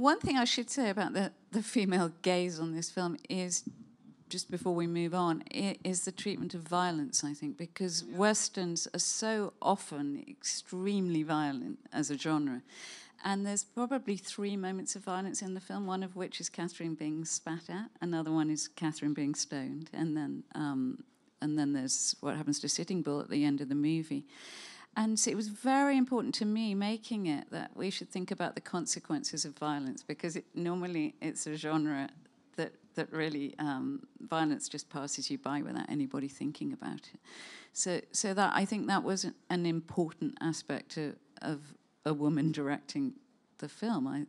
one thing I should say about the, the female gaze on this film is just before we move on, is the treatment of violence, I think, because westerns are so often extremely violent as a genre. And there's probably three moments of violence in the film, one of which is Catherine being spat at, another one is Catherine being stoned, and then, um, and then there's what happens to Sitting Bull at the end of the movie. And it was very important to me making it that we should think about the consequences of violence because it, normally it's a genre that that really um, violence just passes you by without anybody thinking about it. So so that I think that was an important aspect of, of a woman directing the film. I